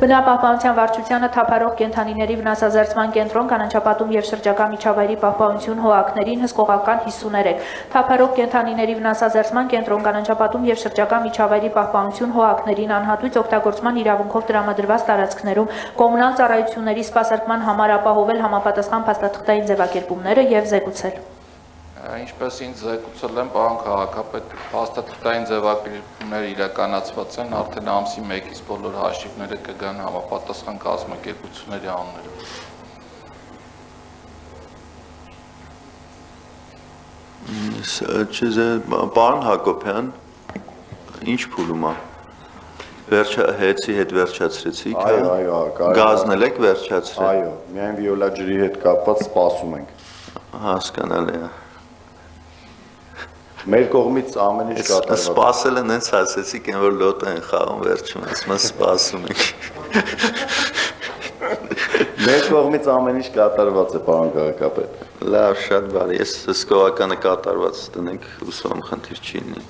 Բնապահպանության վարչությանը թափառող կենթանիների վնասազերծման կենտրոն կանաչապատում եւ շրջակա միջավայրի պահպանություն հողակներին հսկողական 53 թափառող կենթանիների վնասազերծման կենտրոն կանաչապատում եւ շրջակա միջավայրի պահպանություն հողակներին անհատույց օգտագործման իրավունքով տրամադրված տարածքներում կոմունալ ծառայությունների սպասարկման համար ապահովել համապատասխան փաստաթղթային ձևակերպումները եւ զեկուցել Ինչպես ինձ զեկուցել են պարոն քաղաքապետ, հաստատքային ձևակերպումները իրականացված են, արդեն ամսի 1-ից բոլոր հաշիվները կգան համապատասխան կազմակերպությունների անուններով։ Չեզե պարոն Հակոբյան, ինչ փուլում է։ Վերջը հեցի հետ վերջացրեցիք? Այո, այո, կարելի է։ Գազնել եք վերջացրել։ Այո, միայն վիոլա ջրի հետ կապված սպասում ենք։ Հասկանալի է։ Մեր կողմից ամեն ինչ կատարված։ սպասելը նենց ասեցիք, այն որ լոտո են խաղում վերջում, ասում եմ սպասում ենք։ Մեր կողմից ամեն ինչ կատարված է, պարոն քաղաքապետ։ Լավ, շատ բարի։ Ես հսկողականը կատարված տնենք, ուսում խնդիր չի լինի։